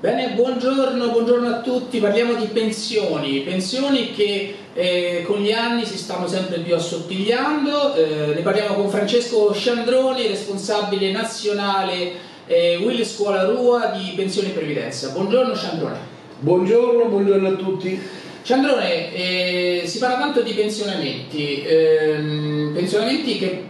Bene, buongiorno, buongiorno, a tutti, parliamo di pensioni, pensioni che eh, con gli anni si stanno sempre più assottigliando, eh, ne parliamo con Francesco Sciandroni, responsabile nazionale eh, Will Scuola Rua di Pensioni e Previdenza. Buongiorno Sciandrone. Buongiorno, buongiorno a tutti. Sciandrone, eh, si parla tanto di pensionamenti, ehm, pensionamenti che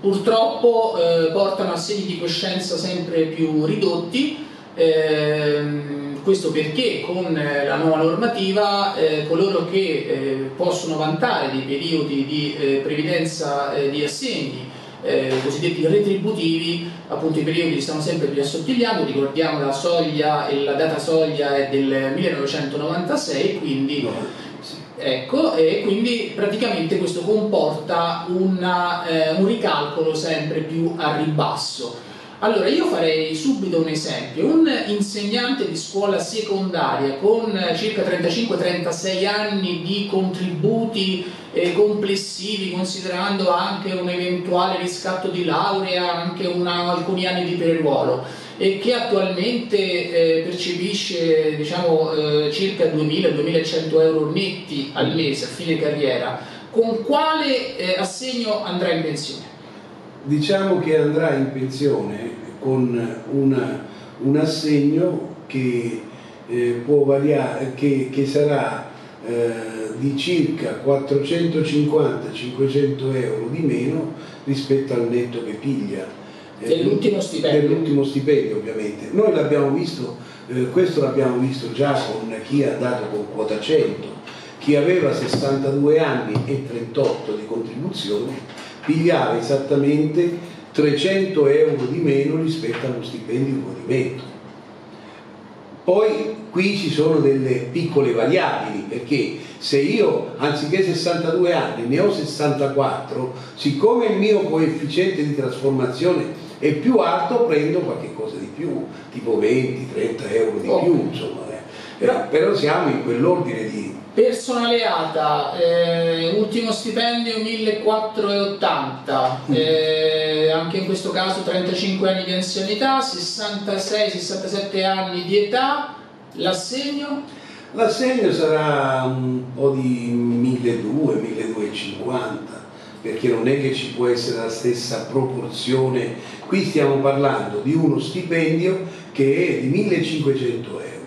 purtroppo eh, portano a segni di coscienza sempre più ridotti, Ehm, questo perché con la nuova normativa eh, coloro che eh, possono vantare dei periodi di eh, previdenza eh, di assegni eh, cosiddetti retributivi, appunto i periodi stanno sempre più assottigliando, ricordiamo la soglia e la data soglia è del 1996, quindi, ecco, e quindi praticamente questo comporta una, eh, un ricalcolo sempre più a ribasso. Allora, io farei subito un esempio. Un insegnante di scuola secondaria con circa 35-36 anni di contributi eh, complessivi, considerando anche un eventuale riscatto di laurea, anche una, alcuni anni di preruolo, e che attualmente eh, percepisce diciamo, eh, circa 2.000-2.100 euro netti al mese a fine carriera, con quale eh, assegno andrà in pensione? Diciamo che andrà in pensione con una, un assegno che, eh, può variare, che, che sarà eh, di circa 450-500 euro di meno rispetto al netto che piglia. Eh, dell'ultimo stipendio. Dell'ultimo stipendio ovviamente. Noi l'abbiamo visto, eh, questo l'abbiamo visto già con chi ha dato con quota 100, chi aveva 62 anni e 38 di contribuzione pigliava esattamente 300 euro di meno rispetto allo stipendio di godimento. Poi qui ci sono delle piccole variabili perché se io anziché 62 anni ne ho 64, siccome il mio coefficiente di trasformazione è più alto prendo qualche cosa di più, tipo 20-30 euro di oh. più, insomma. Però, però siamo in quell'ordine di, Personale ATA, eh, ultimo stipendio 1480, mm. eh, anche in questo caso 35 anni di anzianità, 66-67 anni di età, l'assegno? L'assegno sarà un po' di 1200-1250 perché non è che ci può essere la stessa proporzione, qui stiamo parlando di uno stipendio che è di 1500 euro,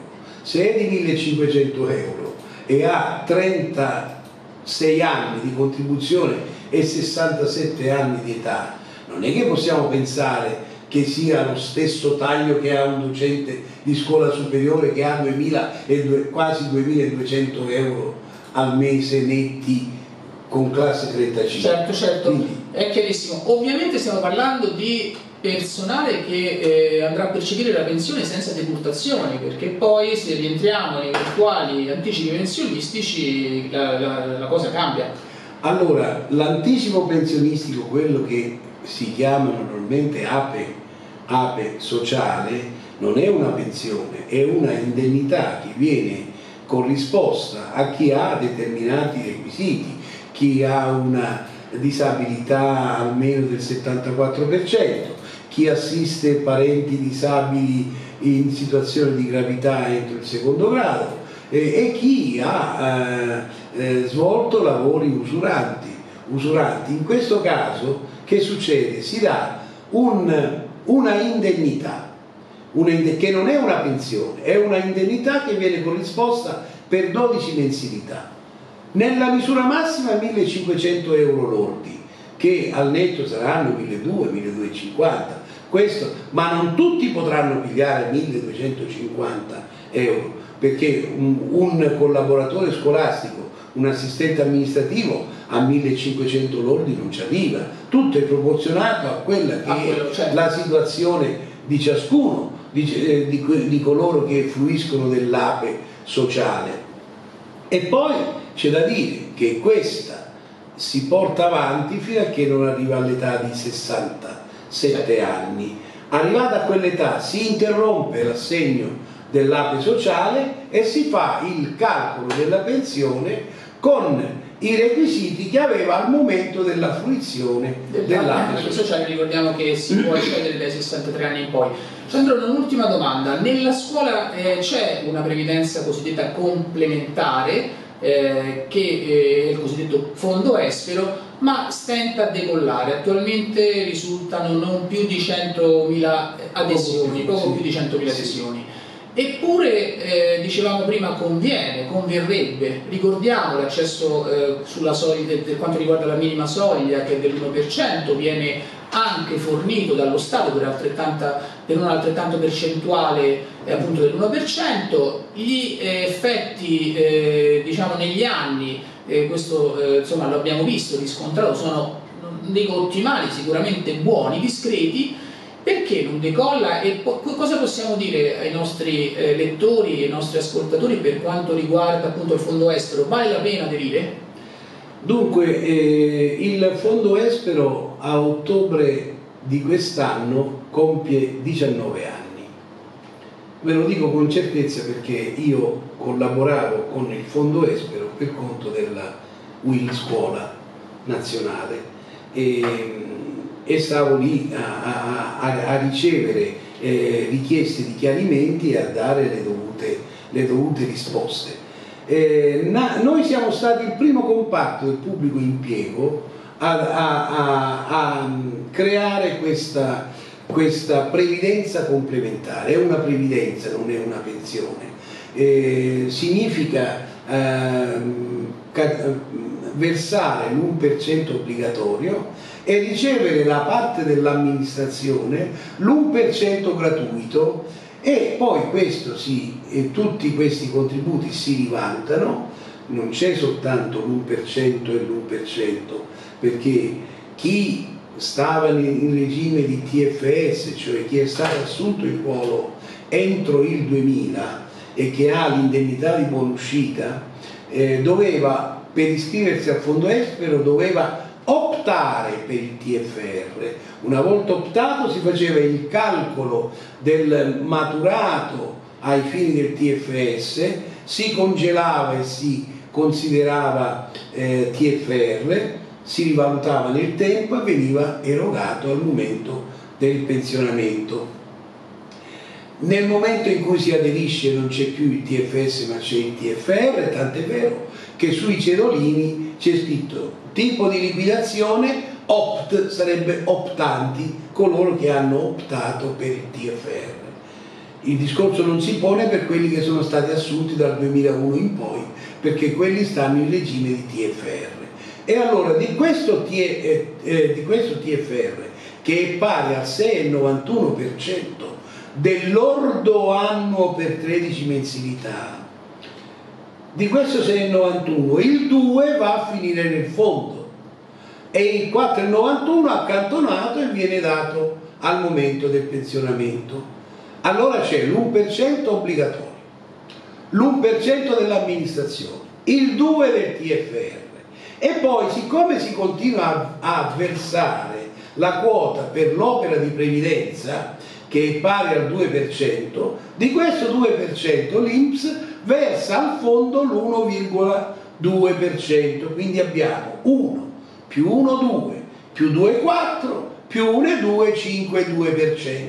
se è di 1500 euro e ha 36 anni di contribuzione e 67 anni di età, non è che possiamo pensare che sia lo stesso taglio che ha un docente di scuola superiore che ha 2000 e quasi 2200 euro al mese netti con classe 35. Certo, certo, Quindi, è chiarissimo. Ovviamente stiamo parlando di personale che eh, andrà a percepire la pensione senza decurtazioni, perché poi se rientriamo nei virtuali anticipi pensionistici la, la, la cosa cambia. Allora, l'anticipo pensionistico, quello che si chiama normalmente APE, APE sociale, non è una pensione, è una indennità che viene corrisposta a chi ha determinati requisiti, chi ha una disabilità almeno del 74%, chi assiste parenti disabili in situazione di gravità entro il secondo grado e, e chi ha eh, eh, svolto lavori usuranti, usuranti. In questo caso che succede? Si dà un, una indennità, una ind che non è una pensione, è una indennità che viene corrisposta per 12 mensilità. Nella misura massima 1500 euro lordi, che al netto saranno 1200-1250 questo, ma non tutti potranno pigliare 1250 euro, perché un, un collaboratore scolastico, un assistente amministrativo a 1500 lordi non ci arriva, tutto è proporzionato a quella che ah, è certo. la situazione di ciascuno, di, eh, di, di coloro che fruiscono dell'ape sociale. E poi c'è da dire che questa si porta avanti fino a che non arriva all'età di 60 7 anni. Arrivata a quell'età si interrompe l'assegno dell'ape sociale e si fa il calcolo della pensione con i requisiti che aveva al momento della fruizione dell'ape sociale. sociale. Ricordiamo che si può accedere dai 63 anni in poi. Sandro, un'ultima domanda. Nella scuola eh, c'è una previdenza cosiddetta complementare eh, che è il cosiddetto fondo estero, ma stenta a decollare. Attualmente risultano non più di 100.000 adesioni, poco più di 100.000 adesioni. Eppure, eh, dicevamo prima, conviene, converrebbe. Ricordiamo l'accesso eh, sulla soglia, per quanto riguarda la minima soglia che è dell'1%, viene anche fornito dallo Stato per, per un'altrettanto percentuale eh, appunto dell'1%, gli effetti eh, diciamo negli anni, eh, questo eh, insomma lo abbiamo visto, riscontrato, sono non dico ottimali, sicuramente buoni, discreti, perché non decolla e cosa possiamo dire ai nostri eh, lettori ai nostri ascoltatori per quanto riguarda appunto il fondo estero? Vale la pena aderire? Dunque, eh, il fondo estero a ottobre di quest'anno compie 19 anni. Ve lo dico con certezza perché io collaboravo con il fondo estero per conto della Will Scuola nazionale e, e stavo lì a, a, a ricevere eh, richieste di chiarimenti e a dare le dovute, le dovute risposte. Eh, na, noi siamo stati il primo comparto del pubblico impiego a, a, a creare questa, questa, previdenza complementare. È una previdenza, non è una pensione. Eh, significa versare l'1% obbligatorio e ricevere da parte dell'amministrazione l'1% gratuito. E poi questo si, e tutti questi contributi si rivalutano, non c'è soltanto l'1% e l'1%, perché chi stava in regime di TFS, cioè chi è stato assunto in ruolo entro il 2000 e che ha l'indennità di buonuscita, eh, doveva, per iscriversi al fondo estero, doveva optare per il TFR. Una volta optato si faceva il calcolo del maturato ai fini del TFS, si congelava e si considerava eh, TFR, si rivalutava nel tempo e veniva erogato al momento del pensionamento. Nel momento in cui si aderisce non c'è più il TFS ma c'è il TFR, tant'è vero che sui cedolini c'è scritto tipo di liquidazione opt sarebbe optanti coloro che hanno optato per il TFR. Il discorso non si pone per quelli che sono stati assunti dal 2001 in poi, perché quelli stanno in regime di TFR. E allora di questo, eh, eh, di questo TFR, che è pari al 6,91% dell'ordo annuo per 13 mensilità, di questo 6,91 il 2 va a finire nel fondo. E il 4,91 accantonato e viene dato al momento del pensionamento. Allora c'è l'1% obbligatorio, l'1% dell'amministrazione, il 2 del TFR e poi siccome si continua a, a versare la quota per l'opera di previdenza che è pari al 2%, di questo 2% l'Inps versa al fondo l'1,2%, quindi abbiamo 1 più 1, 2, più 2, 4, più 1, 2, 5, 2%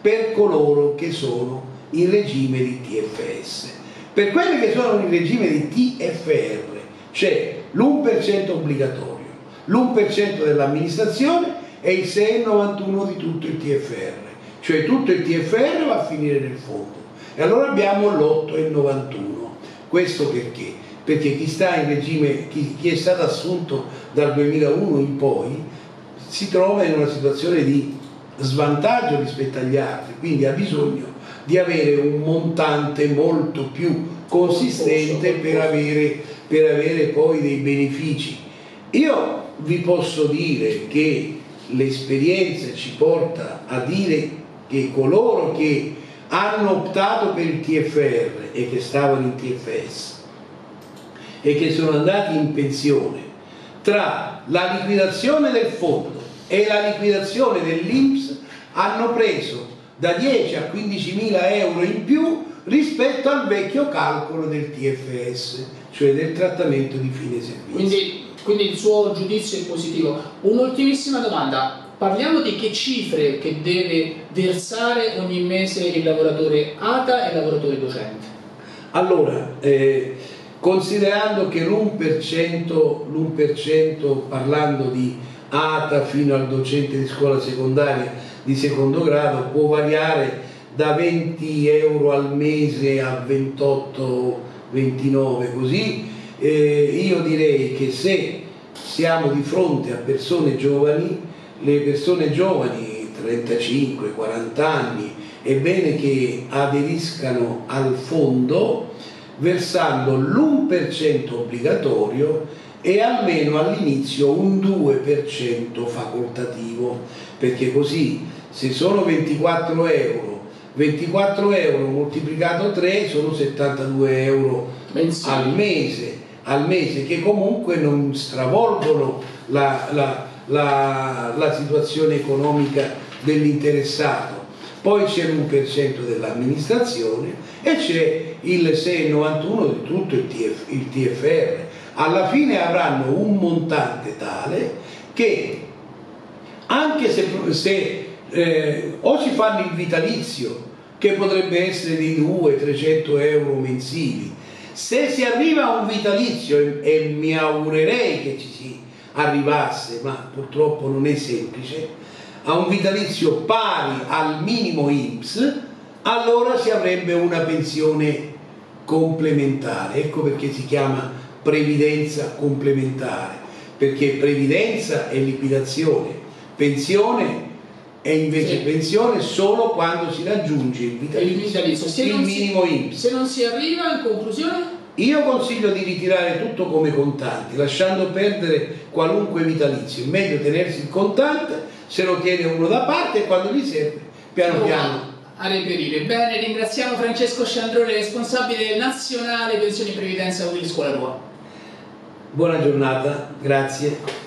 per coloro che sono in regime di TFS. Per quelli che sono in regime di TFR c'è l'1% obbligatorio, l'1% dell'amministrazione e il 6,91 di tutto il TFR, cioè tutto il TFR va a finire nel fondo e allora abbiamo l'8,91. Questo perché? Perché chi, sta in regime, chi, chi è stato assunto dal 2001 in poi si trova in una situazione di svantaggio rispetto agli altri, quindi ha bisogno di avere un montante molto più consistente per avere, per avere poi dei benefici. Io vi posso dire che l'esperienza ci porta a dire che coloro che hanno optato per il TFR e che stavano in TFS e che sono andati in pensione tra la liquidazione del fondo e la liquidazione dell'Inps hanno preso da 10 a 15 mila euro in più rispetto al vecchio calcolo del TFS, cioè del trattamento di fine servizio. Quindi, quindi il suo giudizio è positivo. Un'ultimissima domanda, parliamo di che cifre che deve versare ogni mese il lavoratore ATA e il lavoratore docente. Allora, eh, considerando che l'1%, l'1% parlando di ATA fino al docente di scuola secondaria di secondo grado può variare da 20 euro al mese a 28, 29 così, eh, io direi che se siamo di fronte a persone giovani, le persone giovani 35, 40 anni, è bene che aderiscano al fondo versando l'1% obbligatorio e almeno all'inizio un 2% facoltativo, perché così se sono 24 euro, 24 euro moltiplicato 3 sono 72 euro al mese, al mese, che comunque non stravolgono la, la, la, la situazione economica dell'interessato. Poi c'è l'1% dell'amministrazione e c'è il 6,91 di tutto il, TF, il TFR. Alla fine avranno un montante tale che anche se, se eh, o si fanno il vitalizio che potrebbe essere di 200-300 euro mensili se si arriva a un vitalizio e, e mi augurerei che ci si arrivasse ma purtroppo non è semplice a un vitalizio pari al minimo IMSS allora si avrebbe una pensione complementare ecco perché si chiama previdenza complementare perché previdenza è liquidazione pensione è invece sì. pensione solo quando si raggiunge il vitalizio, il, vitalizio. il minimo INPS. Se non si arriva, in conclusione? Io consiglio di ritirare tutto come contanti, lasciando perdere qualunque vitalizio. È meglio tenersi il contante, se lo tiene uno da parte e quando gli serve, piano oh, piano. A reperire. Bene, ringraziamo Francesco Sciandrone, responsabile nazionale pensioni previdenza di Scuola Tua. Buona giornata, grazie.